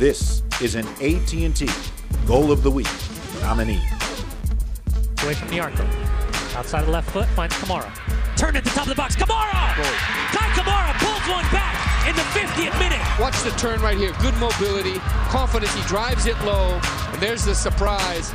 This is an AT&T Goal of the Week nominee. Away from Niarco. Outside of the left foot, finds Kamara. Turn at the top of the box. Kamara! Kei Kamara pulls one back in the 50th minute. Watch the turn right here. Good mobility, confidence. He drives it low, and there's the surprise.